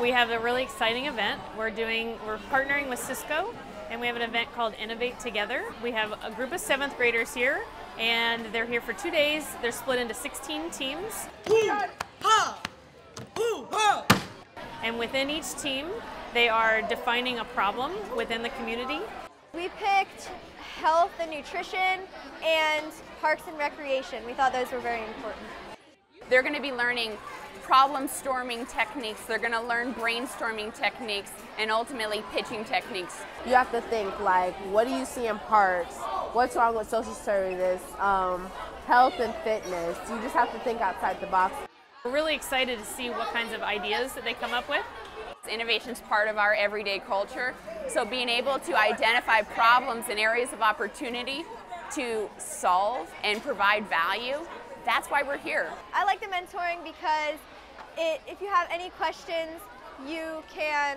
we have a really exciting event. We're doing, we're partnering with Cisco, and we have an event called Innovate Together. We have a group of seventh graders here, and they're here for two days. They're split into 16 teams. And within each team, they are defining a problem within the community. We picked health and nutrition and parks and recreation. We thought those were very important. They're going to be learning problem storming techniques, they're going to learn brainstorming techniques, and ultimately pitching techniques. You have to think like, what do you see in parks? What's wrong with social service? Um, health and fitness. You just have to think outside the box. We're really excited to see what kinds of ideas that they come up with. Innovation is part of our everyday culture, so being able to identify problems and areas of opportunity to solve and provide value, that's why we're here. I like the mentoring because it, if you have any questions, you can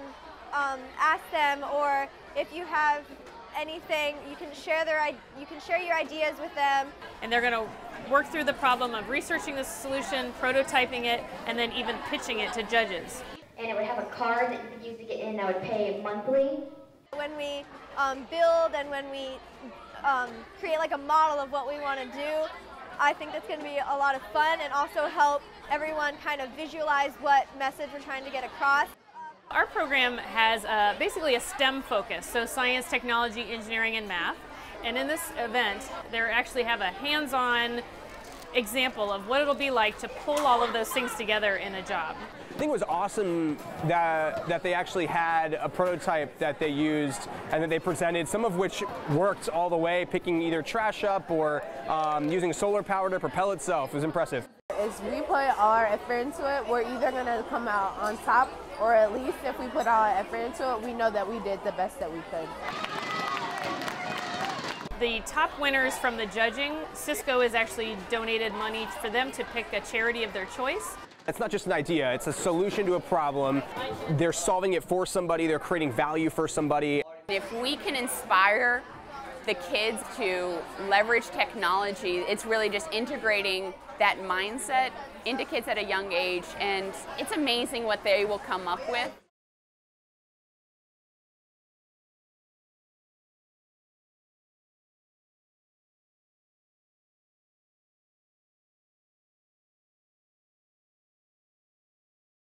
um, ask them, or if you have anything, you can share their you can share your ideas with them. And they're going to work through the problem of researching the solution, prototyping it, and then even pitching it to judges. And it would have a card that you could use to get in. I would pay monthly. When we um, build and when we um, create like a model of what we want to do, I think that's going to be a lot of fun and also help everyone kind of visualize what message we're trying to get across. Our program has uh, basically a STEM focus, so science, technology, engineering, and math. And in this event, they actually have a hands-on example of what it'll be like to pull all of those things together in a job. I think it was awesome that, that they actually had a prototype that they used and that they presented, some of which worked all the way, picking either trash up or um, using solar power to propel itself. It was impressive. As we put all our effort into it, we're either going to come out on top or at least if we put all our effort into it, we know that we did the best that we could. The top winners from the judging, Cisco has actually donated money for them to pick a charity of their choice. It's not just an idea, it's a solution to a problem. They're solving it for somebody, they're creating value for somebody. If we can inspire the kids to leverage technology, it's really just integrating that mindset into kids at a young age, and it's amazing what they will come up with.